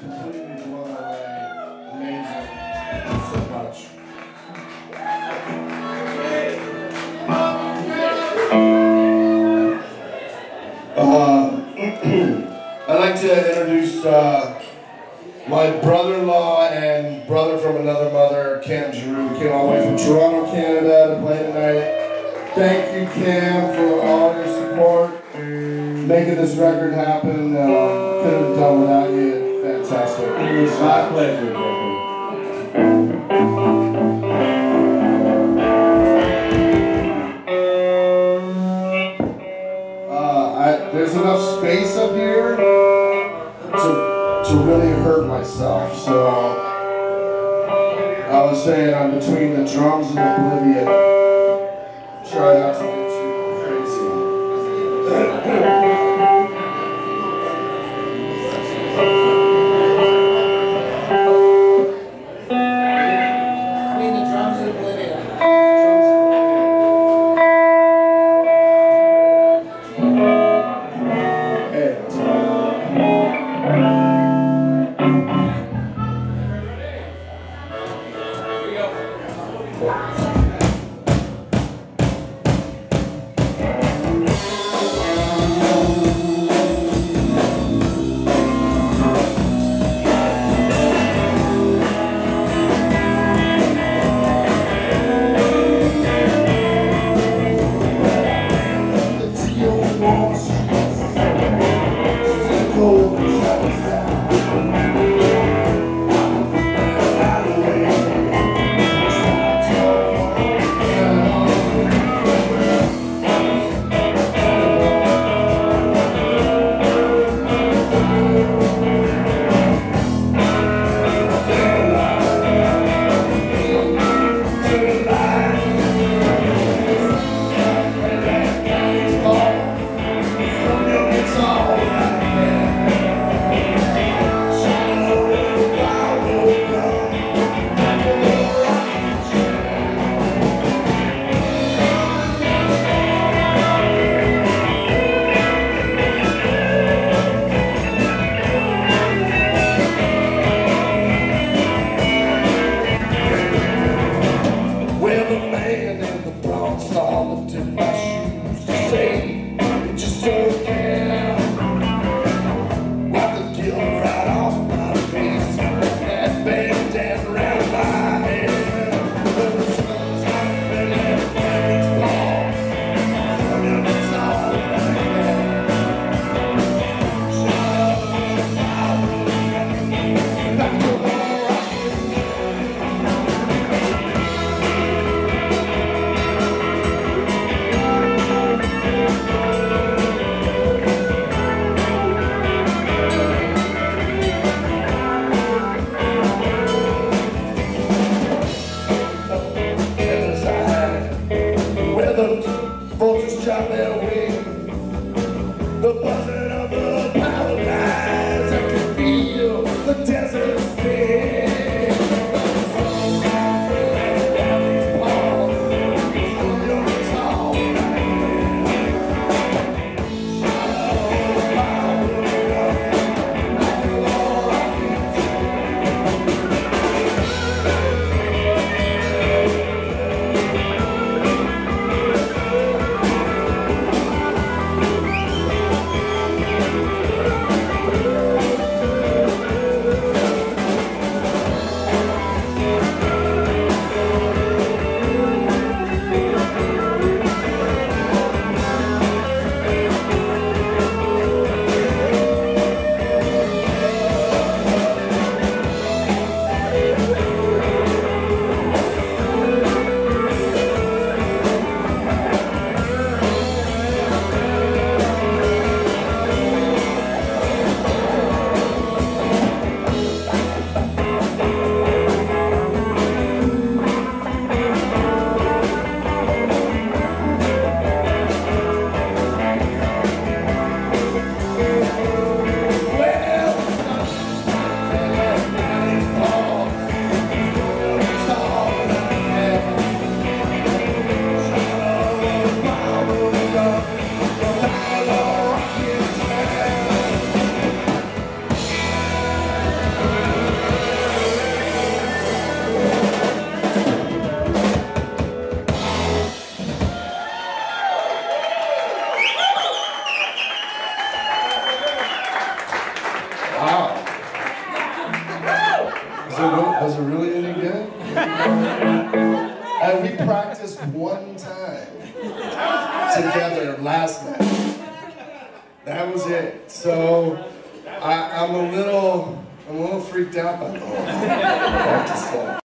completely blown away. Amazing. So much. Um, I'd like to introduce uh, my brother-in-law and brother from another mother, Cam Giroux, came all the way from Toronto, Canada to play tonight. Thank you, Cam, for all your support, making this record happen. Uh, couldn't have done without you. It's my pleasure. Uh, there's enough space up here to, to really hurt myself. So I was saying I'm between the drums and oblivion. Was it, really, any good? and we practiced one time together last night. That was it. So I, I'm a little, I'm a little freaked out by the whole thing.